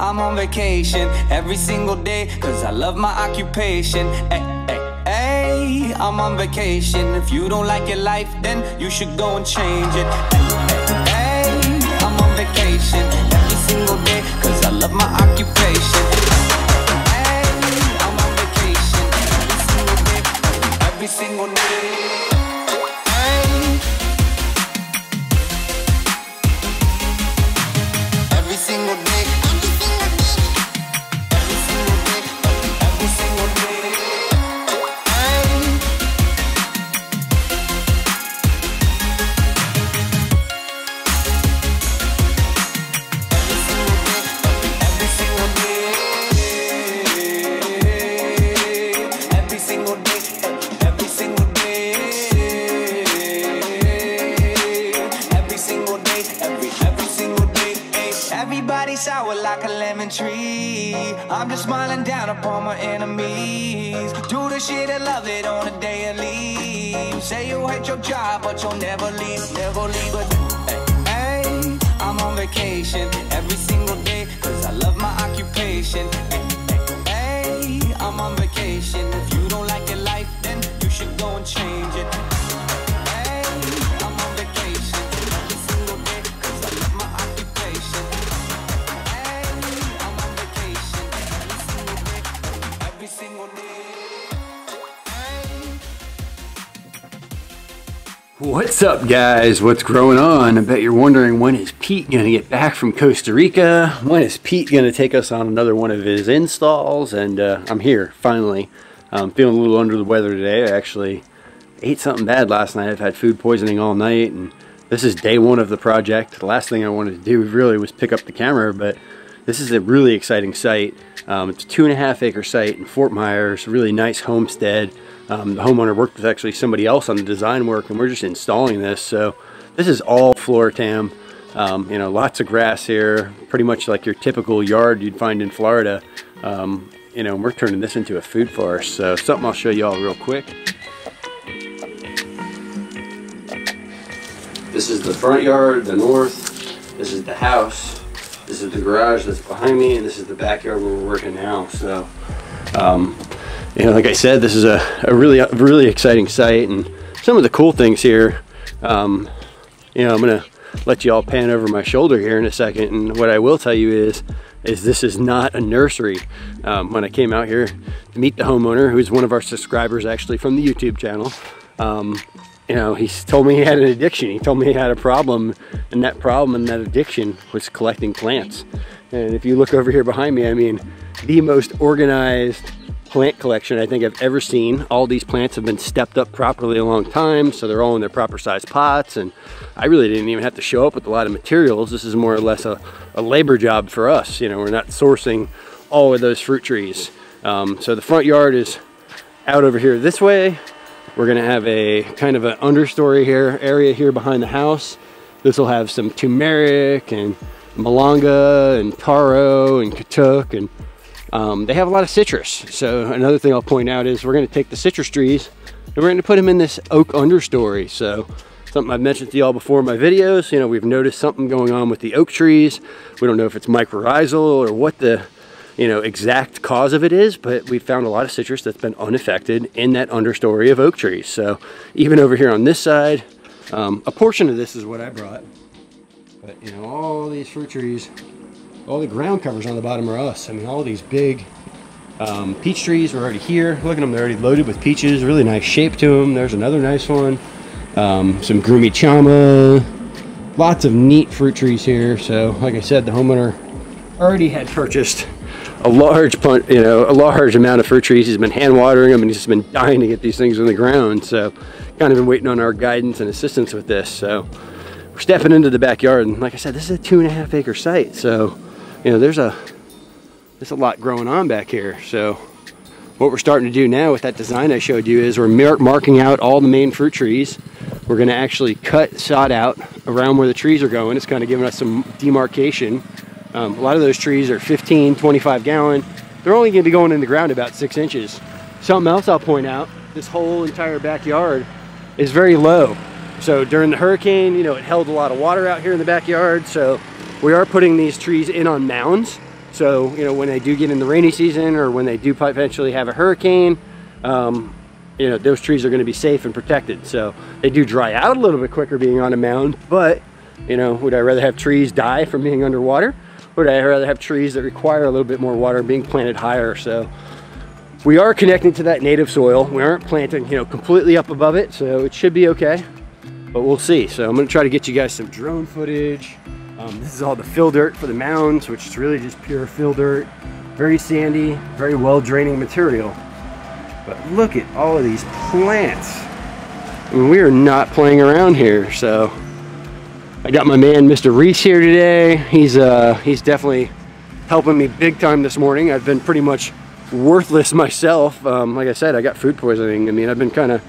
I'm on vacation every single day, cause I love my occupation. Ay, ay, ay, I'm on vacation. If you don't like your life, then you should go and change it. Ay, ay, ay, I'm on vacation every single day, cause I love my occupation. Ay, I'm on vacation every single day, every single day. Enemies. Do the shit I love it on a daily. Say you hate your job, but you'll never leave, never leave. But hey, I'm on vacation every single day, cause I love my occupation. Hey, I'm on vacation. If you don't like your life, then you should go and change it. What's up guys? What's going on? I bet you're wondering when is Pete gonna get back from Costa Rica? When is Pete gonna take us on another one of his installs? And uh, I'm here, finally. I'm feeling a little under the weather today. I actually ate something bad last night. I've had food poisoning all night and this is day one of the project. The last thing I wanted to do really was pick up the camera, but this is a really exciting site. Um, it's a two and a half acre site in Fort Myers, really nice homestead. Um, the homeowner worked with actually somebody else on the design work and we're just installing this. So this is all Floratam. Um, you know, lots of grass here, pretty much like your typical yard you'd find in Florida. Um, you know, we're turning this into a food forest. So something I'll show you all real quick. This is the front yard, the north. This is the house. This is the garage that's behind me, and this is the backyard where we're working now. So, um, you know, like I said, this is a, a really, really exciting site, and some of the cool things here. Um, you know, I'm gonna let you all pan over my shoulder here in a second, and what I will tell you is, is this is not a nursery. Um, when I came out here to meet the homeowner, who's one of our subscribers actually from the YouTube channel, um, you know, he told me he had an addiction. He told me he had a problem, and that problem and that addiction was collecting plants. And if you look over here behind me, I mean, the most organized plant collection I think I've ever seen. All these plants have been stepped up properly a long time, so they're all in their proper size pots. And I really didn't even have to show up with a lot of materials. This is more or less a, a labor job for us. You know, we're not sourcing all of those fruit trees. Um, so the front yard is out over here this way. We're gonna have a kind of an understory here, area here behind the house. This will have some turmeric and malanga and taro and katuk and um, they have a lot of citrus. So another thing I'll point out is we're gonna take the citrus trees and we're gonna put them in this oak understory. So something I've mentioned to y'all before in my videos, you know, we've noticed something going on with the oak trees. We don't know if it's mycorrhizal or what the you know, exact cause of it is, but we found a lot of citrus that's been unaffected in that understory of oak trees. So even over here on this side, um, a portion of this is what I brought. But you know, all these fruit trees, all the ground covers on the bottom are us. I mean, all these big um, peach trees are already here. Look at them, they're already loaded with peaches. Really nice shape to them. There's another nice one. Um, some Grumichama. Lots of neat fruit trees here. So like I said, the homeowner already had purchased a large you know, a large amount of fruit trees. He's been hand watering them and he's just been dying to get these things in the ground. So kind of been waiting on our guidance and assistance with this. So we're stepping into the backyard and like I said, this is a two and a half acre site. So, you know, there's a, there's a lot growing on back here. So what we're starting to do now with that design I showed you is we're mar marking out all the main fruit trees. We're gonna actually cut sod out around where the trees are going. It's kind of giving us some demarcation um, a lot of those trees are 15, 25 gallon. They're only gonna be going in the ground about six inches. Something else I'll point out, this whole entire backyard is very low. So during the hurricane, you know, it held a lot of water out here in the backyard. So we are putting these trees in on mounds. So, you know, when they do get in the rainy season or when they do potentially have a hurricane, um, you know, those trees are going to be safe and protected. So they do dry out a little bit quicker being on a mound, but, you know, would I rather have trees die from being underwater? Would I rather have trees that require a little bit more water being planted higher? So we are connecting to that native soil. We aren't planting, you know, completely up above it, so it should be okay, but we'll see. So I'm gonna try to get you guys some drone footage. Um, this is all the fill dirt for the mounds, which is really just pure fill dirt. Very sandy, very well draining material. But look at all of these plants. I mean, we are not playing around here, so I got my man Mr. Reese here today. He's uh he's definitely helping me big time this morning. I've been pretty much worthless myself. Um, like I said, I got food poisoning. I mean, I've been kind of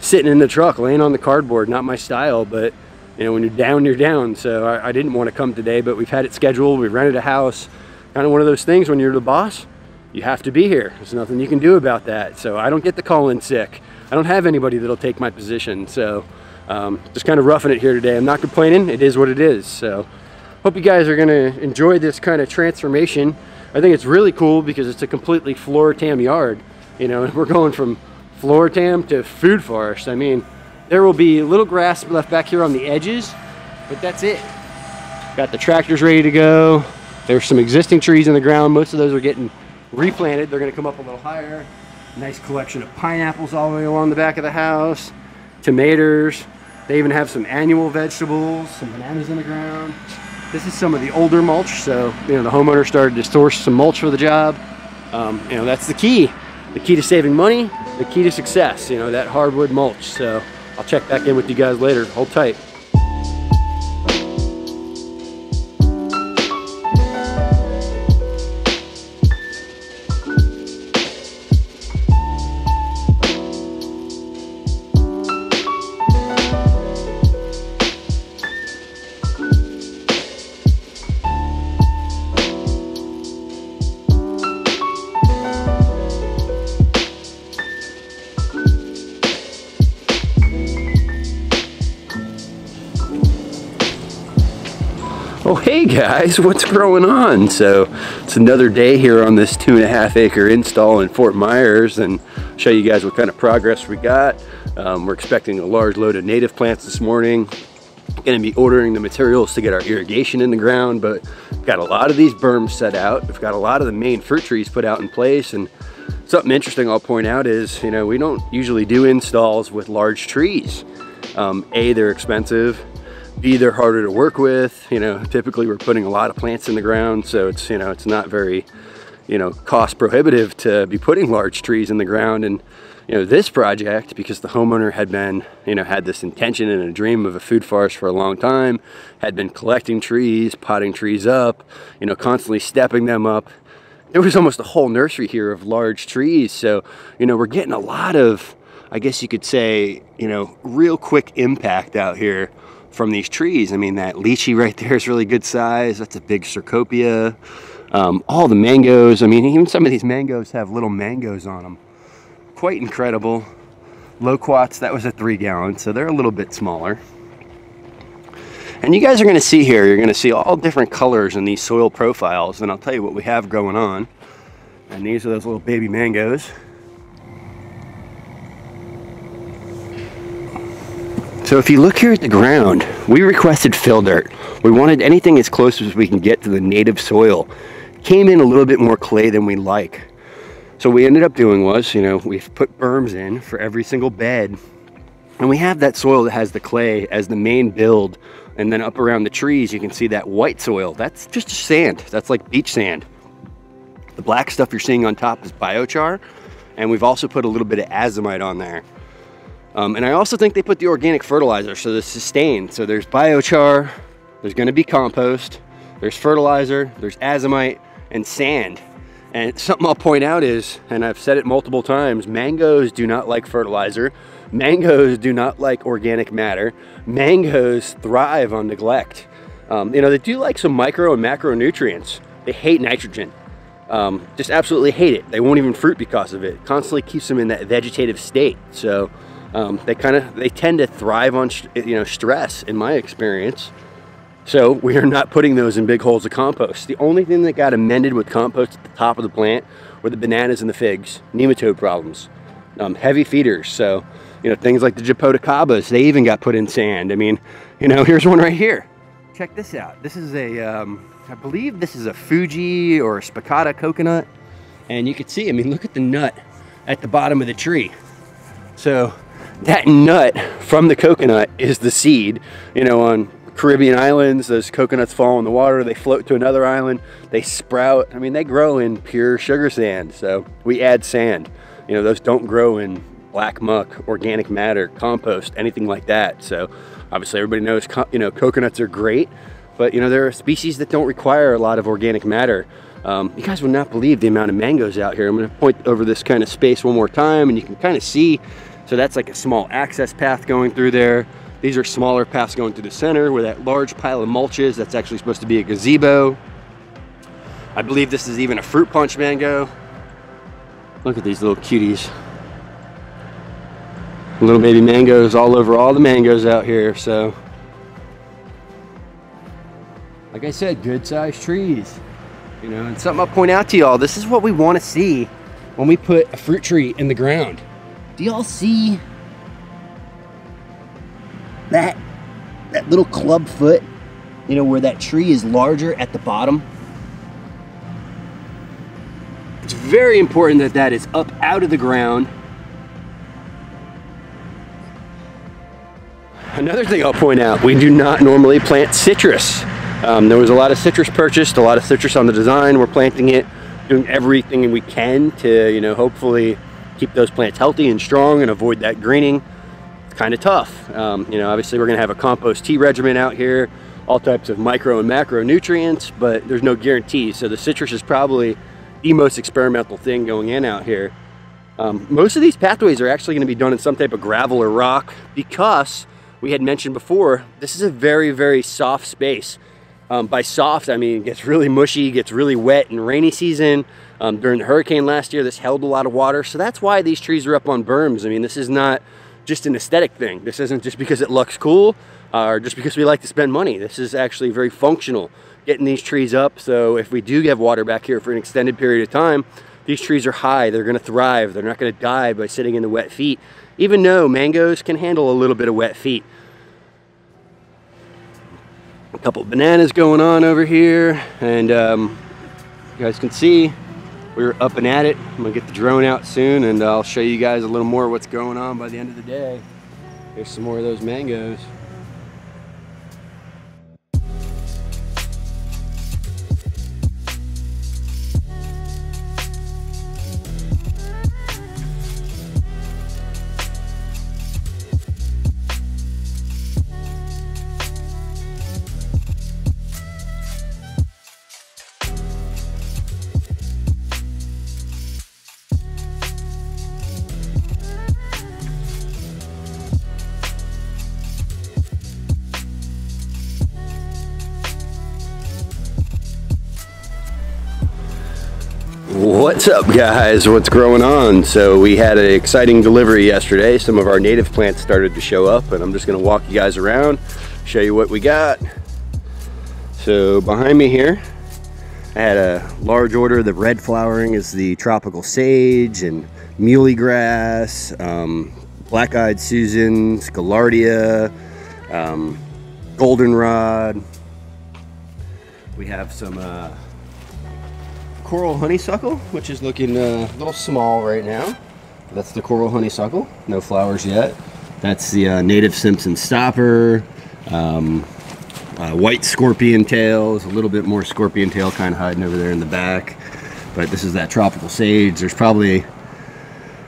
sitting in the truck, laying on the cardboard, not my style, but you know, when you're down, you're down. So I, I didn't want to come today, but we've had it scheduled. We rented a house. Kind of one of those things when you're the boss, you have to be here. There's nothing you can do about that. So I don't get the call in sick. I don't have anybody that'll take my position. So um, just kind of roughing it here today. I'm not complaining. It is what it is. So hope you guys are going to enjoy this kind of transformation. I think it's really cool because it's a completely Floratam yard. You know, we're going from Floratam to food forest. I mean, there will be little grass left back here on the edges, but that's it. Got the tractors ready to go. There's some existing trees in the ground. Most of those are getting replanted. They're gonna come up a little higher. Nice collection of pineapples all the way along the back of the house. Tomatoes. They even have some annual vegetables, some bananas in the ground. This is some of the older mulch, so you know the homeowner started to source some mulch for the job. Um, you know that's the key, the key to saving money, the key to success. You know that hardwood mulch. So I'll check back in with you guys later. Hold tight. Guys, what's going on? So it's another day here on this two and a half acre install in Fort Myers and show you guys what kind of progress we got. Um, we're expecting a large load of native plants this morning. Going to be ordering the materials to get our irrigation in the ground, but got a lot of these berms set out. We've got a lot of the main fruit trees put out in place and something interesting I'll point out is, you know, we don't usually do installs with large trees. Um, a, they're expensive B, they're harder to work with. You know, typically we're putting a lot of plants in the ground, so it's, you know, it's not very, you know, cost prohibitive to be putting large trees in the ground. And, you know, this project, because the homeowner had been, you know, had this intention and a dream of a food forest for a long time, had been collecting trees, potting trees up, you know, constantly stepping them up. There was almost a whole nursery here of large trees. So, you know, we're getting a lot of, I guess you could say, you know, real quick impact out here from these trees. I mean, that lychee right there is really good size. That's a big Cecropia. Um, all the mangoes, I mean, even some of these mangoes have little mangoes on them. Quite incredible. Loquats, that was a three gallon, so they're a little bit smaller. And you guys are gonna see here, you're gonna see all different colors in these soil profiles, and I'll tell you what we have going on. And these are those little baby mangoes. So if you look here at the ground, we requested fill dirt. We wanted anything as close as we can get to the native soil. Came in a little bit more clay than we like. So what we ended up doing was, you know, we've put berms in for every single bed. And we have that soil that has the clay as the main build. And then up around the trees, you can see that white soil. That's just sand. That's like beach sand. The black stuff you're seeing on top is biochar. And we've also put a little bit of azomite on there. Um, and I also think they put the organic fertilizer, so the sustain. So there's biochar, there's gonna be compost, there's fertilizer, there's azomite, and sand. And something I'll point out is, and I've said it multiple times, mangoes do not like fertilizer. Mangoes do not like organic matter. Mangoes thrive on neglect. Um, you know, they do like some micro and macronutrients. They hate nitrogen. Um, just absolutely hate it. They won't even fruit because of it. Constantly keeps them in that vegetative state. So um, they kind of they tend to thrive on you know stress in my experience So we are not putting those in big holes of compost. The only thing that got amended with compost at the top of the plant were the bananas and the figs, nematode problems, um, heavy feeders. So, you know, things like the Jaboticabas, they even got put in sand. I mean, you know, here's one right here. Check this out. This is a, um, I believe this is a Fiji or a Spicata coconut. And you can see, I mean, look at the nut at the bottom of the tree. So that nut from the coconut is the seed. You know, on Caribbean islands, those coconuts fall in the water, they float to another island, they sprout. I mean, they grow in pure sugar sand. So we add sand. You know, those don't grow in black muck, organic matter, compost, anything like that. So obviously everybody knows, you know, coconuts are great, but you know, there are species that don't require a lot of organic matter. Um, you guys would not believe the amount of mangoes out here. I'm gonna point over this kind of space one more time and you can kind of see, so that's like a small access path going through there. These are smaller paths going through the center where that large pile of mulch is. That's actually supposed to be a gazebo. I believe this is even a fruit punch mango. Look at these little cuties. Little baby mangoes all over all the mangoes out here, so. Like I said, good sized trees. You know, and something I'll point out to y'all, this is what we want to see when we put a fruit tree in the ground. Do y'all see that, that little club foot, you know, where that tree is larger at the bottom? It's very important that that is up out of the ground. Another thing I'll point out, we do not normally plant citrus. Um, there was a lot of citrus purchased, a lot of citrus on the design. We're planting it, doing everything we can to, you know, hopefully keep those plants healthy and strong and avoid that greening. It's kind of tough. Um, you know, obviously we're gonna have a compost tea regimen out here, all types of micro and macro nutrients, but there's no guarantee. So the citrus is probably the most experimental thing going in out here. Um, most of these pathways are actually gonna be done in some type of gravel or rock because we had mentioned before, this is a very, very soft space. Um, by soft, I mean it gets really mushy, gets really wet in rainy season. Um, during the hurricane last year, this held a lot of water. So that's why these trees are up on berms. I mean, this is not just an aesthetic thing. This isn't just because it looks cool uh, or just because we like to spend money. This is actually very functional, getting these trees up. So if we do have water back here for an extended period of time, these trees are high, they're gonna thrive. They're not gonna die by sitting in the wet feet, even though mangoes can handle a little bit of wet feet a couple bananas going on over here and um, you guys can see we're up and at it. I'm gonna get the drone out soon and I'll show you guys a little more what's going on by the end of the day. Here's some more of those mangoes What's up guys? What's growing on? So we had an exciting delivery yesterday. Some of our native plants started to show up and I'm just gonna walk you guys around, show you what we got. So behind me here, I had a large order. The red flowering is the tropical sage and muhly grass, um, black-eyed Susan, Gaillardia, um, goldenrod. We have some uh, coral honeysuckle, which is looking uh, a little small right now. That's the coral honeysuckle, no flowers yet. That's the uh, native Simpson stopper, um, uh, white scorpion tails, a little bit more scorpion tail kind of hiding over there in the back. But this is that tropical sage. There's probably,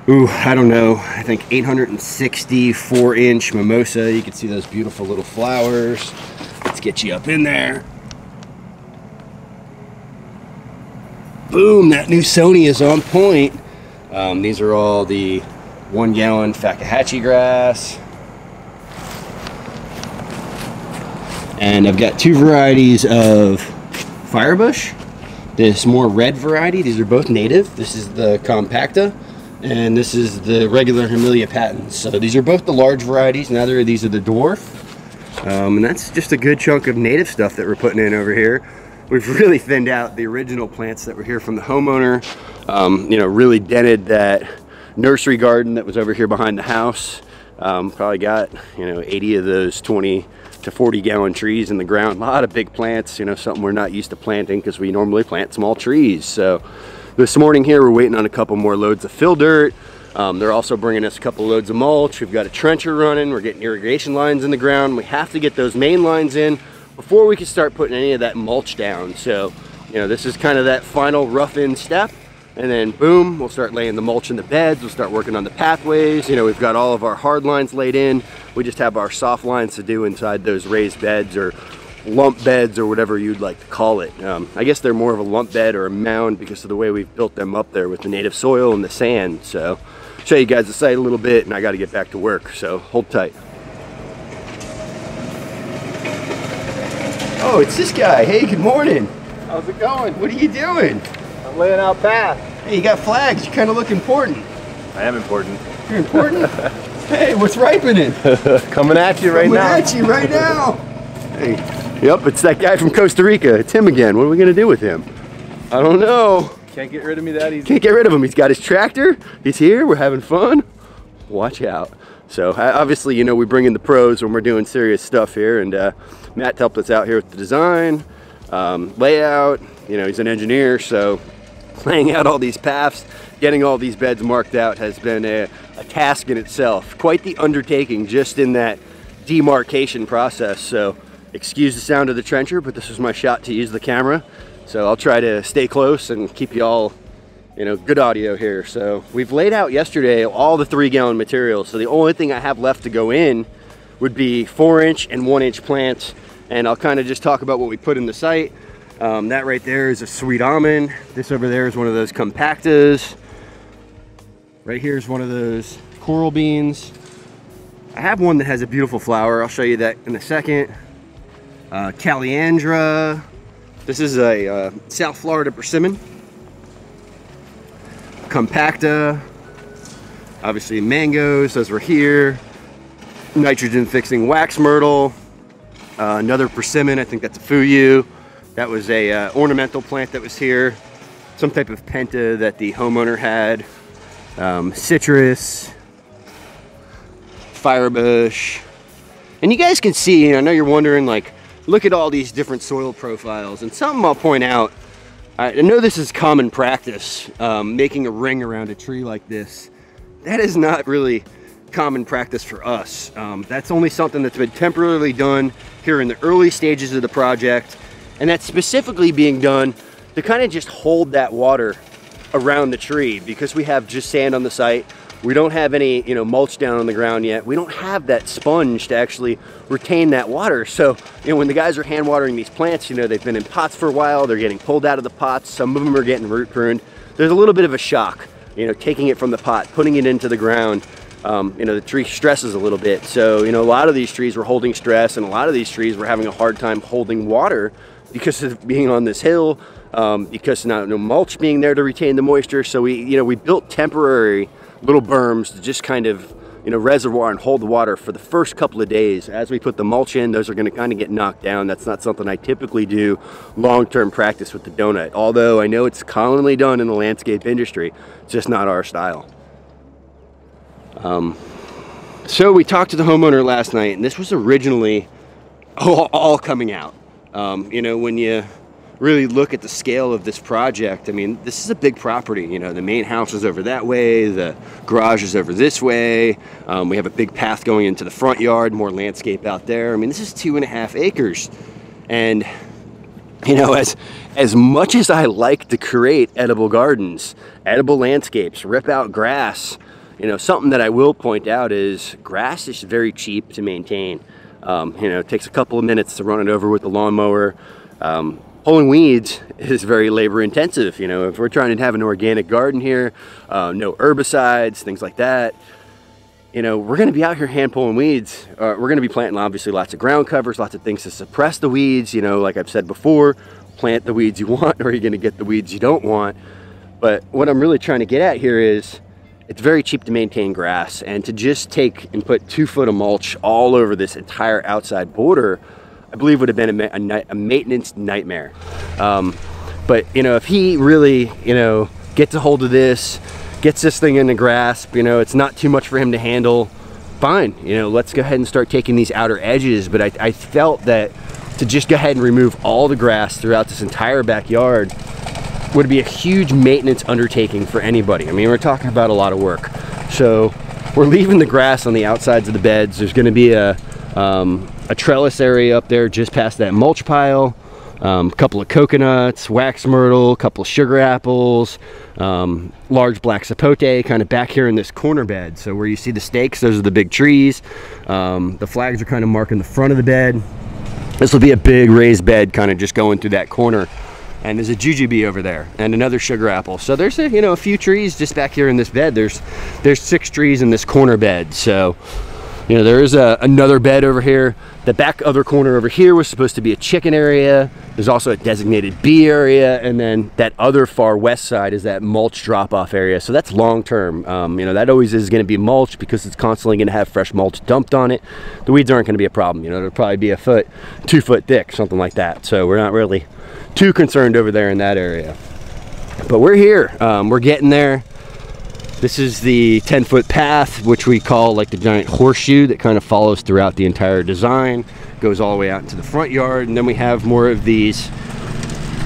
ooh, I don't know, I think 864 inch mimosa. You can see those beautiful little flowers. Let's get you up in there. Boom, that new Sony is on point. Um, these are all the one gallon Fakahatchee grass. And I've got two varieties of Firebush. This more red variety, these are both native. This is the Compacta, and this is the regular Hamelia patens. So these are both the large varieties, neither of these are the dwarf. Um, and that's just a good chunk of native stuff that we're putting in over here. We've really thinned out the original plants that were here from the homeowner. Um, you know, really dented that nursery garden that was over here behind the house. Um, probably got, you know, 80 of those 20 to 40 gallon trees in the ground. A lot of big plants, you know, something we're not used to planting because we normally plant small trees. So this morning here, we're waiting on a couple more loads of fill dirt. Um, they're also bringing us a couple loads of mulch. We've got a trencher running. We're getting irrigation lines in the ground. We have to get those main lines in before we can start putting any of that mulch down. So, you know, this is kind of that final rough in step. And then boom, we'll start laying the mulch in the beds. We'll start working on the pathways. You know, we've got all of our hard lines laid in. We just have our soft lines to do inside those raised beds or lump beds or whatever you'd like to call it. Um, I guess they're more of a lump bed or a mound because of the way we've built them up there with the native soil and the sand. So show you guys the site a little bit and I got to get back to work. So hold tight. Oh, it's this guy. Hey, good morning. How's it going? What are you doing? I'm laying out path. Hey, you got flags. You kind of look important. I am important. You're important? hey, what's ripening? Coming at you right now. Coming now. at you right now. Hey, yep, it's that guy from Costa Rica. It's him again. What are we gonna do with him? I don't know. Can't get rid of me that easy. Can't get rid of him. He's got his tractor. He's here. We're having fun. Watch out. So obviously, you know, we bring in the pros when we're doing serious stuff here, and uh, Matt helped us out here with the design, um, layout. You know, he's an engineer, so laying out all these paths, getting all these beds marked out has been a, a task in itself. Quite the undertaking just in that demarcation process. So excuse the sound of the trencher, but this was my shot to use the camera. So I'll try to stay close and keep you all, you know, good audio here. So we've laid out yesterday all the three gallon materials. So the only thing I have left to go in would be four inch and one inch plants. And I'll kind of just talk about what we put in the site. Um, that right there is a sweet almond. This over there is one of those compactas. Right here is one of those coral beans. I have one that has a beautiful flower. I'll show you that in a second. Uh, Calliandra. This is a uh, South Florida persimmon. Compacta. Obviously mangoes, those were here. Nitrogen fixing wax myrtle. Uh, another persimmon, I think that's a fuyu. That was a uh, ornamental plant that was here. Some type of penta that the homeowner had. Um, citrus. Firebush. And you guys can see, I know you're wondering, like, look at all these different soil profiles. And something I'll point out, I know this is common practice, um, making a ring around a tree like this. That is not really common practice for us. Um, that's only something that's been temporarily done here in the early stages of the project. And that's specifically being done to kind of just hold that water around the tree because we have just sand on the site. We don't have any, you know, mulch down on the ground yet. We don't have that sponge to actually retain that water. So, you know, when the guys are hand watering these plants, you know, they've been in pots for a while. They're getting pulled out of the pots. Some of them are getting root pruned. There's a little bit of a shock, you know, taking it from the pot, putting it into the ground. Um, you know, the tree stresses a little bit. So, you know, a lot of these trees were holding stress and a lot of these trees were having a hard time holding water because of being on this hill, um, because not no mulch being there to retain the moisture. So we, you know, we built temporary little berms to just kind of, you know, reservoir and hold the water for the first couple of days. As we put the mulch in, those are going to kind of get knocked down. That's not something I typically do long-term practice with the donut. Although I know it's commonly done in the landscape industry, it's just not our style. Um, so we talked to the homeowner last night, and this was originally all, coming out. Um, you know, when you really look at the scale of this project, I mean, this is a big property. You know, the main house is over that way, the garage is over this way. Um, we have a big path going into the front yard, more landscape out there. I mean, this is two and a half acres. And, you know, as, as much as I like to create edible gardens, edible landscapes, rip out grass, you know, something that I will point out is grass is very cheap to maintain. Um, you know, it takes a couple of minutes to run it over with the lawnmower. Um, pulling weeds is very labor intensive. You know, if we're trying to have an organic garden here, uh, no herbicides, things like that, you know, we're going to be out here hand pulling weeds. Uh, we're going to be planting obviously lots of ground covers, lots of things to suppress the weeds. You know, like I've said before, plant the weeds you want or you're going to get the weeds you don't want. But what I'm really trying to get at here is it's very cheap to maintain grass and to just take and put two foot of mulch all over this entire outside border, I believe would have been a, a, a maintenance nightmare. Um, but you know, if he really, you know, gets a hold of this, gets this thing in the grasp, you know, it's not too much for him to handle, fine. You know, let's go ahead and start taking these outer edges. But I, I felt that to just go ahead and remove all the grass throughout this entire backyard would be a huge maintenance undertaking for anybody. I mean, we're talking about a lot of work. So we're leaving the grass on the outsides of the beds. There's gonna be a, um, a trellis area up there just past that mulch pile. A um, couple of coconuts, wax myrtle, a couple of sugar apples, um, large black sapote kind of back here in this corner bed. So where you see the stakes, those are the big trees. Um, the flags are kind of marking the front of the bed. This will be a big raised bed kind of just going through that corner and there's a jujube over there and another sugar apple. So there's a you know a few trees just back here in this bed. There's there's six trees in this corner bed. So you know there is a, another bed over here. The back other corner over here was supposed to be a chicken area. There's also a designated bee area. And then that other far west side is that mulch drop-off area. So that's long term um, you know that always is going to be mulch because it's constantly going to have fresh mulch dumped on it. The weeds aren't going to be a problem. You know it'll probably be a foot two foot thick something like that. So we're not really too concerned over there in that area. But we're here, um, we're getting there. This is the 10 foot path, which we call like the giant horseshoe that kind of follows throughout the entire design, goes all the way out into the front yard. And then we have more of these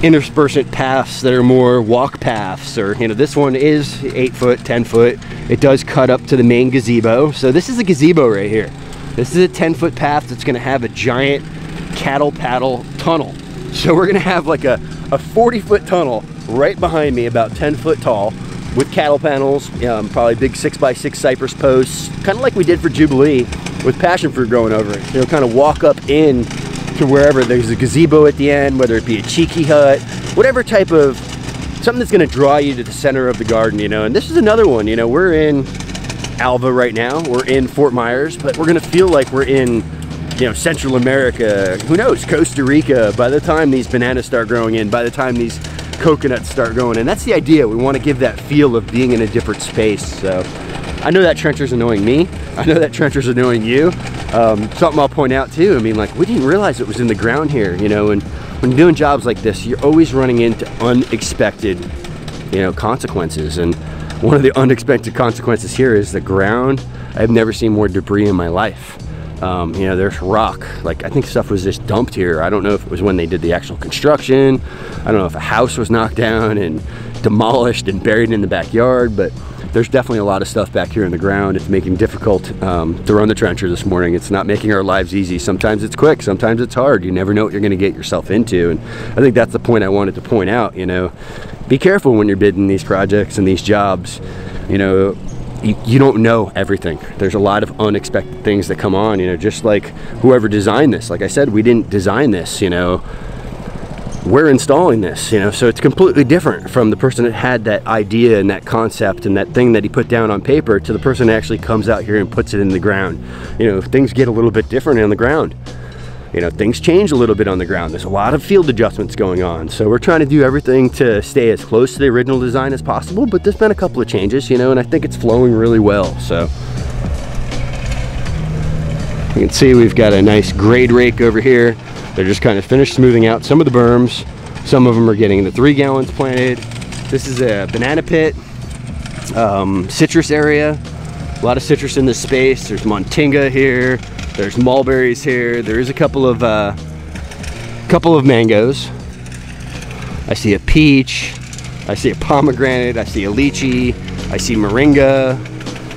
interspersant paths that are more walk paths or you know this one is eight foot 10 foot it does cut up to the main gazebo so this is a gazebo right here this is a 10 foot path that's going to have a giant cattle panel tunnel so we're gonna have like a, a 40 foot tunnel right behind me, about 10 foot tall, with cattle panels, um, probably big six by six cypress posts, kind of like we did for Jubilee with passion fruit growing over it. You know, kind of walk up in to wherever there's a gazebo at the end, whether it be a chickee hut, whatever type of, something that's gonna draw you to the center of the garden, you know. And this is another one, you know, we're in Alva right now, we're in Fort Myers, but we're gonna feel like we're in you know, Central America, who knows, Costa Rica, by the time these bananas start growing in, by the time these coconuts start growing in. That's the idea. We want to give that feel of being in a different space. So I know that trencher's annoying me. I know that trencher's annoying you. Um, something I'll point out too, I mean, like, we didn't realize it was in the ground here, you know, and when you're doing jobs like this, you're always running into unexpected, you know, consequences. And one of the unexpected consequences here is the ground. I've never seen more debris in my life. Um, you know, there's rock. Like, I think stuff was just dumped here. I don't know if it was when they did the actual construction. I don't know if a house was knocked down and demolished and buried in the backyard, but there's definitely a lot of stuff back here in the ground. It's making difficult um, to run the trencher this morning. It's not making our lives easy. Sometimes it's quick, sometimes it's hard. You never know what you're gonna get yourself into. And I think that's the point I wanted to point out, you know. Be careful when you're bidding these projects and these jobs. You know, you, you, don't know everything. There's a lot of unexpected things that come on, you know, just like whoever designed this. Like I said, we didn't design this, you know. We're installing this, you know, so it's completely different from the person that had that idea and that concept and that thing that he put down on paper to the person that actually comes out here and puts it in the ground. You know, things get a little bit different on the ground you know, things change a little bit on the ground. There's a lot of field adjustments going on. So we're trying to do everything to stay as close to the original design as possible, but there's been a couple of changes, you know, and I think it's flowing really well. So you can see we've got a nice grade rake over here. They're just kind of finished smoothing out some of the berms. Some of them are getting the three gallons planted. This is a banana pit, um, citrus area. A lot of citrus in this space. There's Muntingia here. There's mulberries here. There is a couple of uh, couple of mangoes. I see a peach. I see a pomegranate. I see a lychee. I see moringa.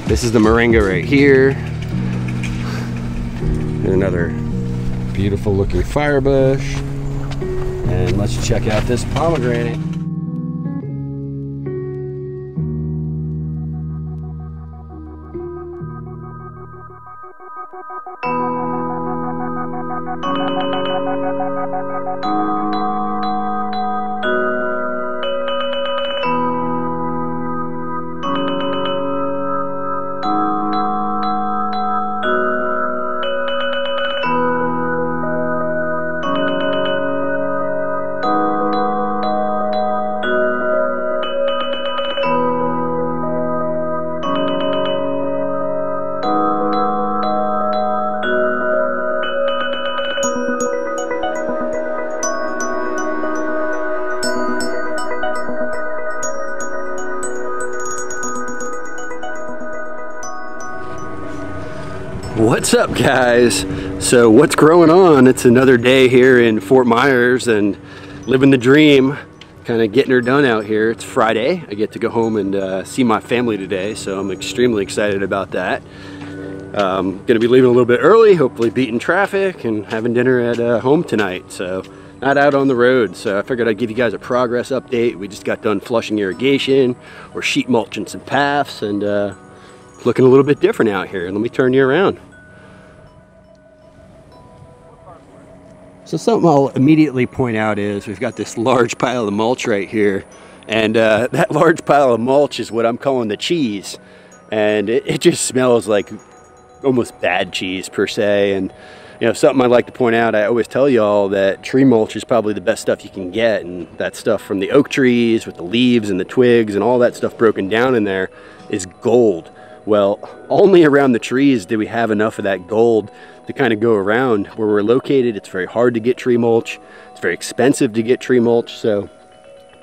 This is the moringa right here. And another beautiful looking firebush. And let's check out this pomegranate. What's up guys? So what's growing on? It's another day here in Fort Myers and living the dream, kind of getting her done out here. It's Friday. I get to go home and uh, see my family today, so I'm extremely excited about that. Um, gonna be leaving a little bit early, hopefully beating traffic and having dinner at uh, home tonight. So not out on the road. So I figured I'd give you guys a progress update. We just got done flushing irrigation. We're sheet mulching some paths and uh, looking a little bit different out here. Let me turn you around. So something I'll immediately point out is we've got this large pile of mulch right here. And uh, that large pile of mulch is what I'm calling the cheese. And it, it just smells like almost bad cheese per se. And you know, something I'd like to point out, I always tell y'all that tree mulch is probably the best stuff you can get. And that stuff from the oak trees with the leaves and the twigs and all that stuff broken down in there is gold. Well, only around the trees do we have enough of that gold to kind of go around. Where we're located, it's very hard to get tree mulch. It's very expensive to get tree mulch. So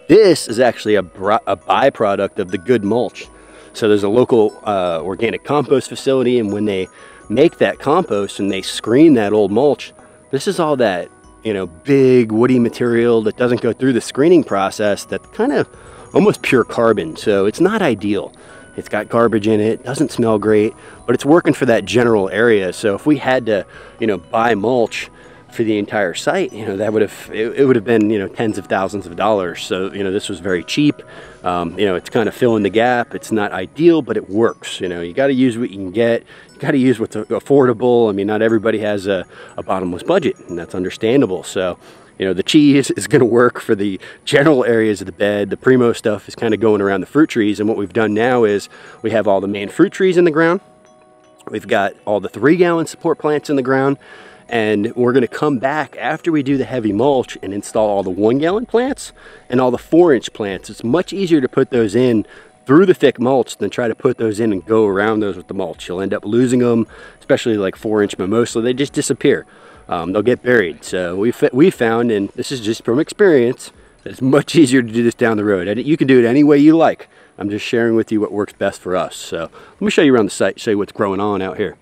this is actually a, a byproduct of the good mulch. So there's a local uh, organic compost facility and when they make that compost and they screen that old mulch, this is all that, you know, big woody material that doesn't go through the screening process that kind of almost pure carbon. So it's not ideal. It's got garbage in it, doesn't smell great, but it's working for that general area. So if we had to, you know, buy mulch for the entire site, you know, that would have, it, it would have been, you know, tens of thousands of dollars. So, you know, this was very cheap. Um, you know, it's kind of filling the gap. It's not ideal, but it works. You know, you got to use what you can get. You got to use what's affordable. I mean, not everybody has a, a bottomless budget, and that's understandable. So, you know, the cheese is going to work for the general areas of the bed. The primo stuff is kind of going around the fruit trees. And what we've done now is we have all the main fruit trees in the ground. We've got all the three gallon support plants in the ground. And we're going to come back after we do the heavy mulch and install all the one gallon plants and all the four inch plants. It's much easier to put those in through the thick mulch than try to put those in and go around those with the mulch. You'll end up losing them, especially like four inch mimosa. They just disappear um, they'll get buried. So we, we found, and this is just from experience, that it's much easier to do this down the road. And you can do it any way you like. I'm just sharing with you what works best for us. So let me show you around the site, show you what's growing on out here.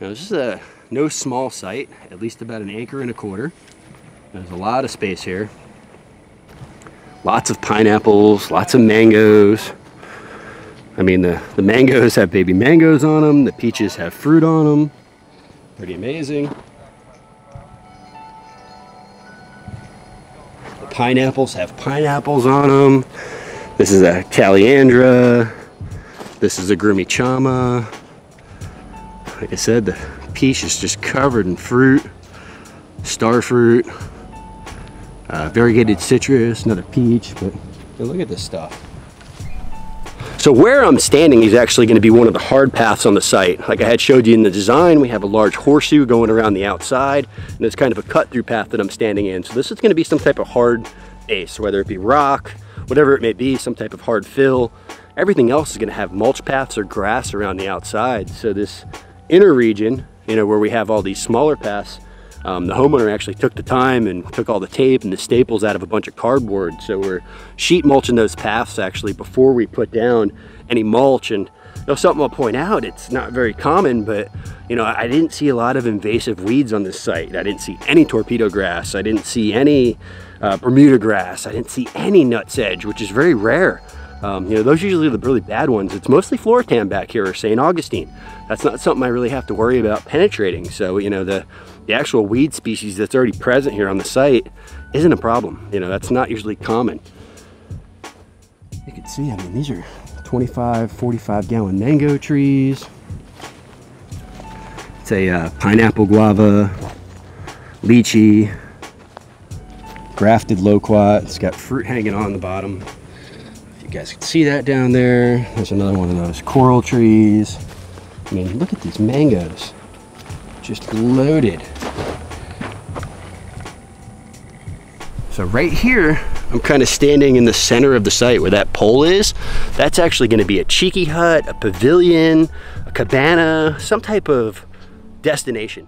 Now this is a no small site, at least about an acre and a quarter. There's a lot of space here. Lots of pineapples, lots of mangoes. I mean, the, the mangoes have baby mangoes on them. The peaches have fruit on them. Pretty amazing. The pineapples have pineapples on them. This is a Calliandra. This is a Grumichama. Like I said, the peach is just covered in fruit, star fruit, uh, variegated citrus, another peach, but look at this stuff. So where I'm standing is actually going to be one of the hard paths on the site. Like I had showed you in the design, we have a large horseshoe going around the outside, and it's kind of a cut through path that I'm standing in. So this is going to be some type of hard base, whether it be rock, whatever it may be, some type of hard fill. Everything else is going to have mulch paths or grass around the outside. So this inner region, you know, where we have all these smaller paths, um, the homeowner actually took the time and took all the tape and the staples out of a bunch of cardboard. So we're sheet mulching those paths actually before we put down any mulch. And you know, something I'll point out, it's not very common, but you know, I didn't see a lot of invasive weeds on this site. I didn't see any torpedo grass. I didn't see any uh, Bermuda grass. I didn't see any nutsedge, which is very rare. Um, you know, those are usually the really bad ones. It's mostly Floratam back here or St. Augustine. That's not something I really have to worry about penetrating. So, you know, the, the actual weed species that's already present here on the site isn't a problem. You know, that's not usually common. You can see, I mean, these are 25, 45 gallon mango trees. It's a uh, pineapple guava, lychee, grafted loquat. It's got fruit hanging on the bottom you guys can see that down there. There's another one of those coral trees. I mean, look at these mangoes. Just loaded. So right here, I'm kind of standing in the center of the site where that pole is. That's actually gonna be a chickee hut, a pavilion, a cabana, some type of destination.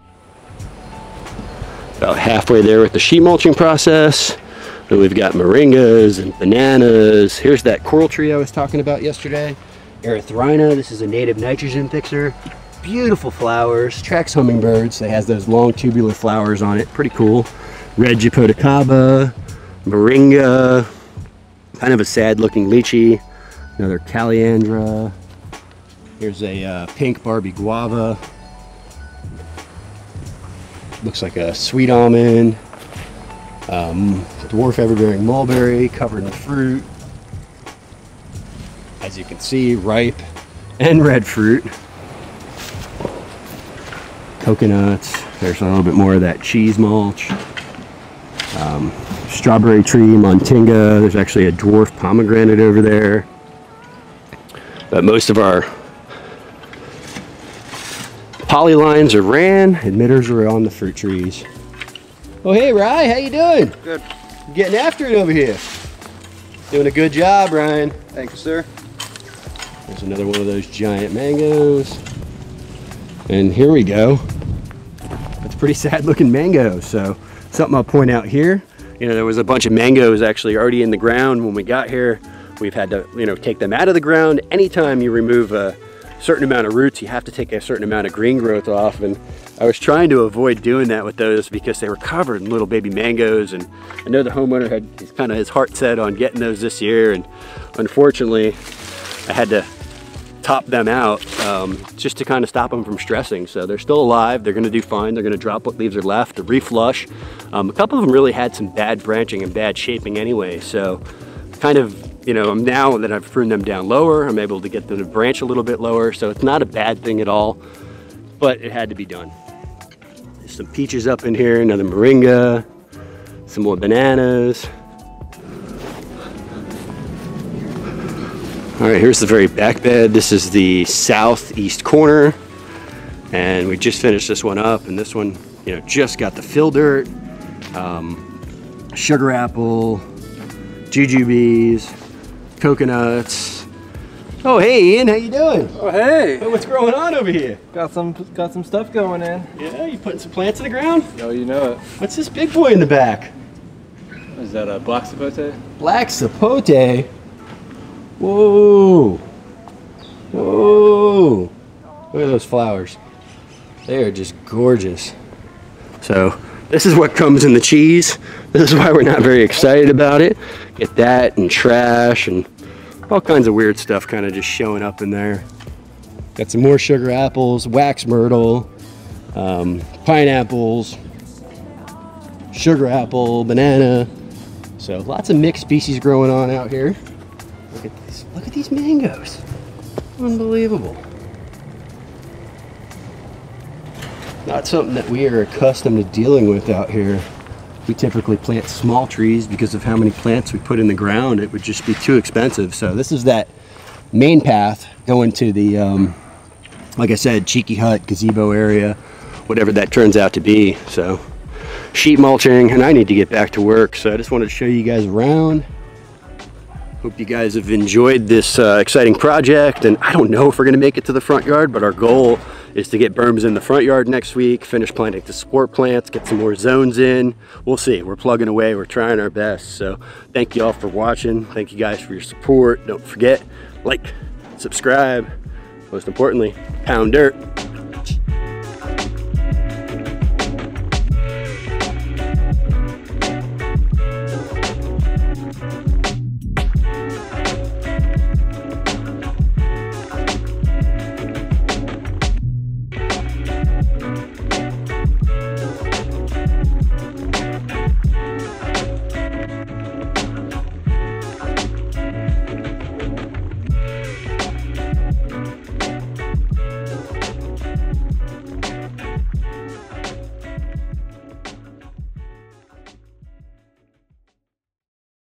About halfway there with the sheet mulching process. And we've got moringas and bananas. Here's that coral tree I was talking about yesterday. Erythrina, this is a native nitrogen fixer. beautiful flowers. tracks hummingbirds. It has those long tubular flowers on it. Pretty cool. Red Jaboticaba, Moringa, kind of a sad looking lychee. Another Calliandra. Here's a uh, pink Barbie guava. Looks like a sweet almond. Um, dwarf everbearing mulberry covered in fruit. As you can see, ripe and red fruit. Coconuts. There's a little bit more of that cheese mulch. Um, strawberry tree, Muntingia. There's actually a dwarf pomegranate over there. But most of our poly lines are ran. Emitters are on the fruit trees. Oh, hey, Rye, how you doing? Good. Getting after it over here. Doing a good job, Ryan. Thank you, sir. There's another one of those giant mangoes. And here we go. That's pretty sad looking mango. So something I'll point out here, you know, there was a bunch of mangoes actually already in the ground when we got here. We've had to, you know, take them out of the ground. Anytime you remove a certain amount of roots, you have to take a certain amount of green growth off. And I was trying to avoid doing that with those because they were covered in little baby mangoes. And I know the homeowner had kind of his heart set on getting those this year. And unfortunately, I had to top them out um, just to kind of stop them from stressing. So they're still alive. They're going to do fine. They're going to drop what leaves are left, to reflush. Um, a couple of them really had some bad branching and bad shaping anyway. So kind of, you know, now that I've pruned them down lower, I'm able to get them to branch a little bit lower. So it's not a bad thing at all, but it had to be done. There's some peaches up in here, another moringa, some more bananas. All right, here's the very back bed. This is the southeast corner. And we just finished this one up and this one, you know, just got the fill dirt, um, sugar apple, jujubes, coconuts. Oh, hey Ian, how you doing? Oh, hey. Hey, what's growing on over here? Got some got some stuff going in. Yeah, you putting some plants in the ground? Oh, you know it. What's this big boy in the back? Is that a black sapote? Black sapote. Whoa. Whoa. Look at those flowers. They are just gorgeous. So this is what comes in the cheese. This is why we're not very excited about it. Get that and trash and all kinds of weird stuff kind of just showing up in there. Got some more sugar apples, wax myrtle, um, pineapples, sugar apple, banana. So lots of mixed species growing on out here. Look at these, look at these mangoes. Unbelievable. Not something that we are accustomed to dealing with out here. We typically plant small trees because of how many plants we put in the ground. It would just be too expensive. So this is that main path going to the, um, like I said, chickee hut gazebo area, whatever that turns out to be. So sheet mulching and I need to get back to work. So I just wanted to show you guys around. Hope you guys have enjoyed this uh, exciting project. And I don't know if we're gonna make it to the front yard, but our goal is to get berms in the front yard next week, finish planting the support plants, get some more zones in. We'll see, we're plugging away, we're trying our best. So thank you all for watching. Thank you guys for your support. Don't forget, like, subscribe, most importantly, pound dirt.